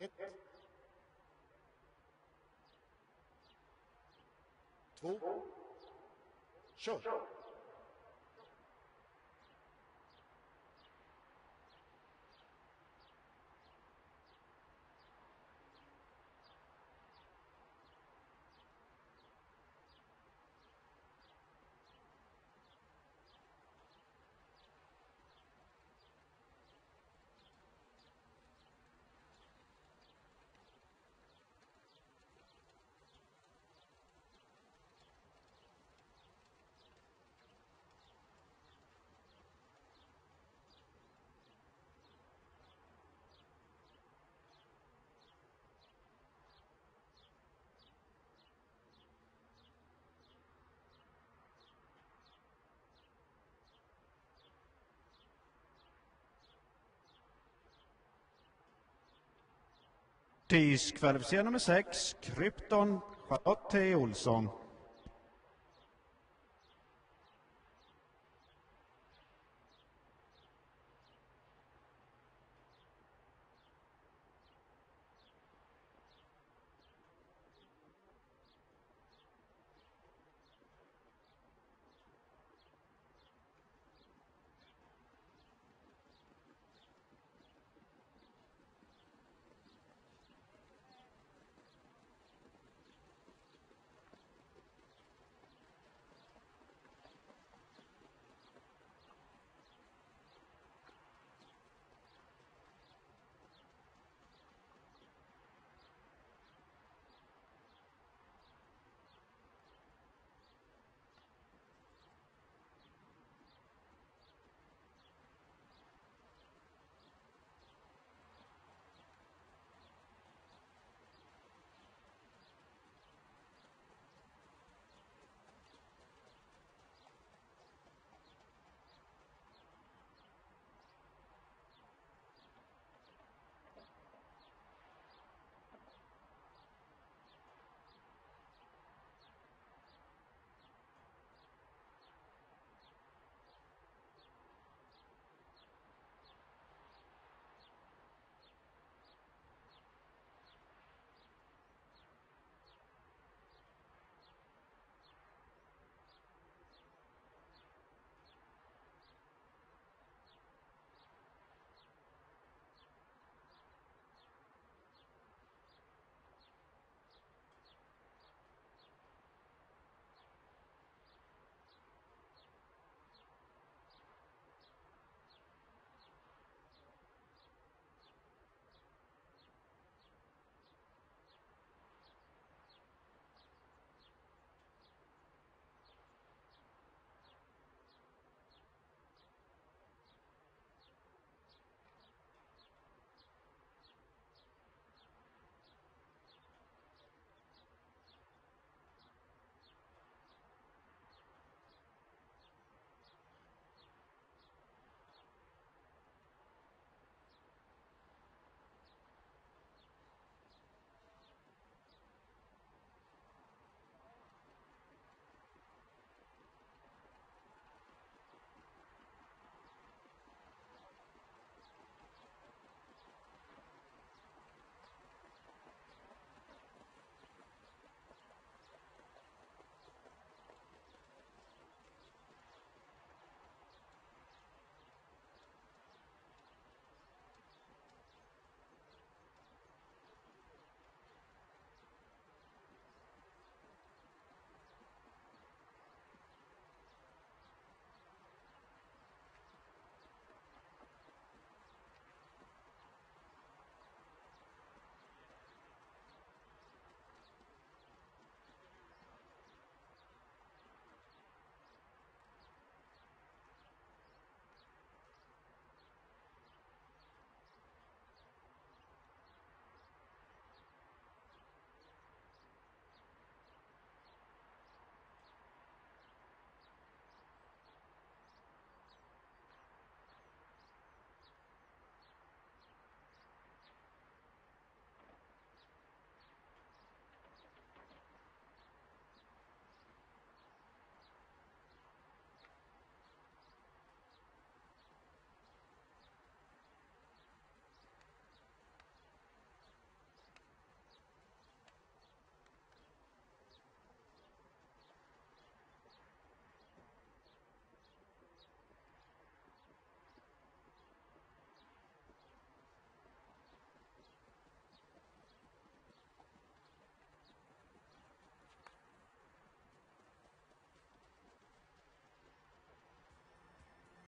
え？っと、しょ。Tisch kvalificerad nummer 6, Krypton, Charlotte T Olsson.